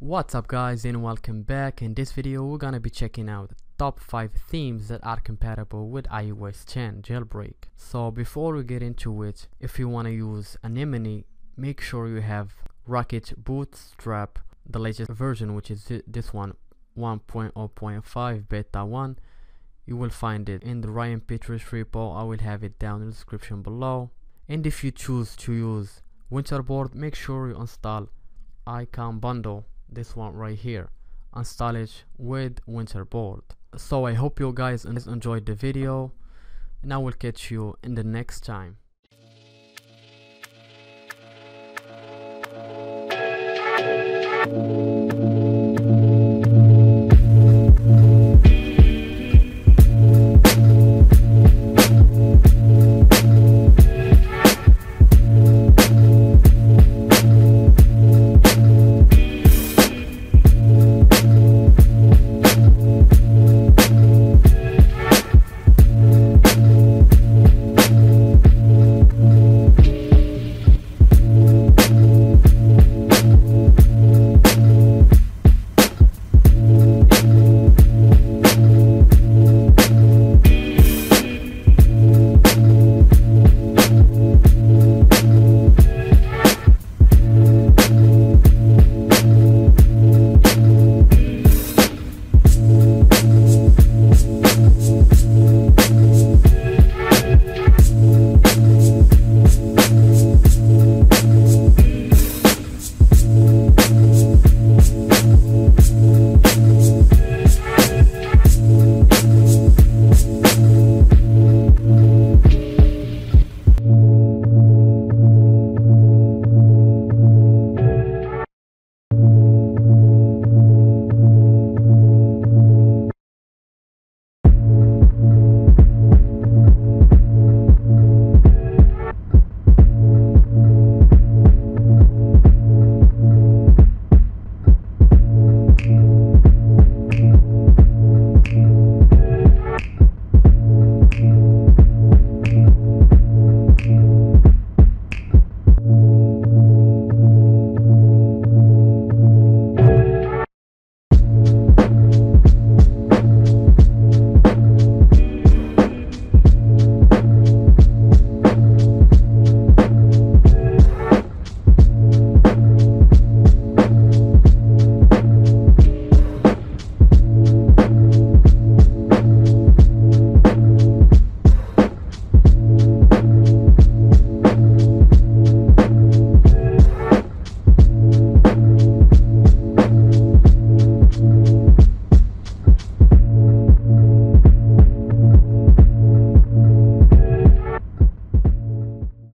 What's up guys and welcome back. In this video we're gonna be checking out the top 5 themes that are compatible with iOS 10 jailbreak. So before we get into it, if you wanna use Anemone, make sure you have Rocket Bootstrap, the latest version which is this one 1.0.5 beta 1. You will find it in the Ryan Petrich repo, I will have it down in the description below. And if you choose to use Winterboard, make sure you install icon bundle this one right here install it with winterboard so i hope you guys enjoyed the video and i will catch you in the next time